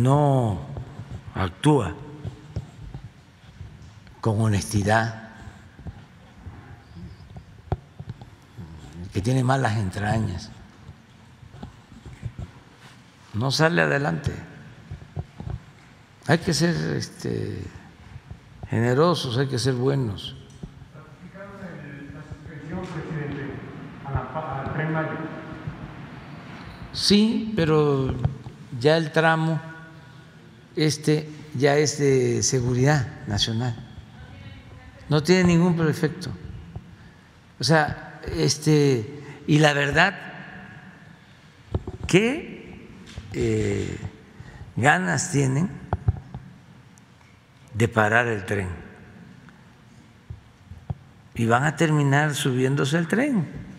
no actúa con honestidad, que tiene malas entrañas, no sale adelante. Hay que ser este, generosos, hay que ser buenos. Sí, pero ya el tramo este ya es de seguridad nacional. No tiene ningún efecto. O sea, este, y la verdad, ¿qué eh, ganas tienen de parar el tren? Y van a terminar subiéndose el tren.